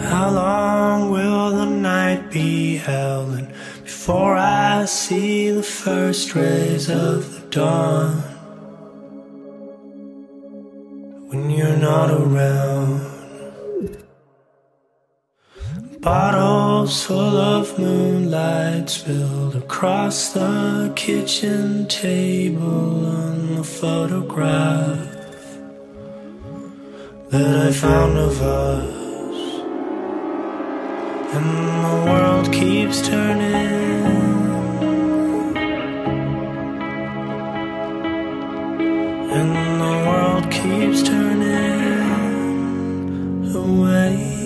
How long will the night be held before I see the first rays of the dawn? When you're not around. Bottles full of moonlight spilled across the kitchen table on the photograph that I found of us. And the world keeps turning. And the world keeps turning away.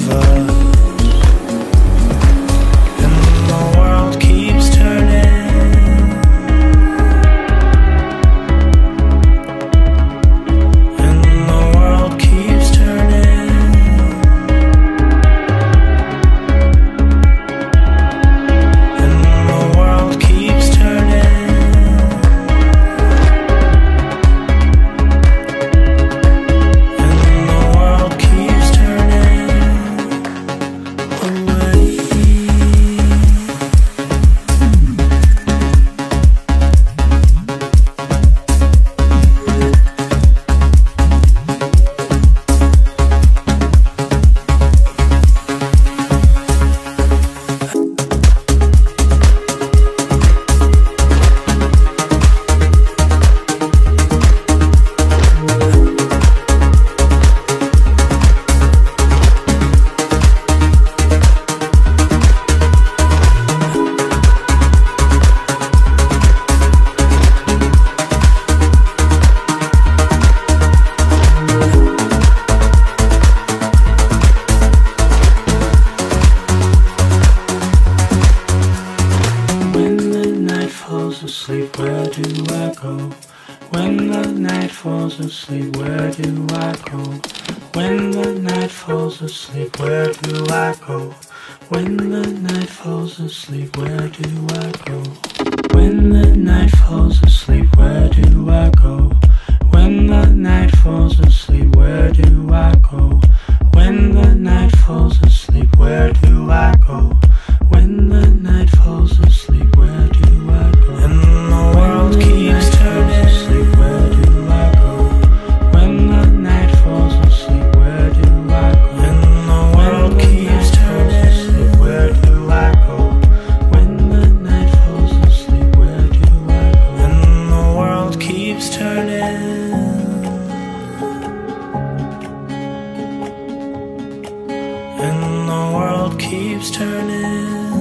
Found falls asleep, where do I go? When the night falls asleep, where do I go? When the night falls asleep, where do I go? When the night falls asleep, where do I go? When the night falls asleep, where do I go? keeps turning.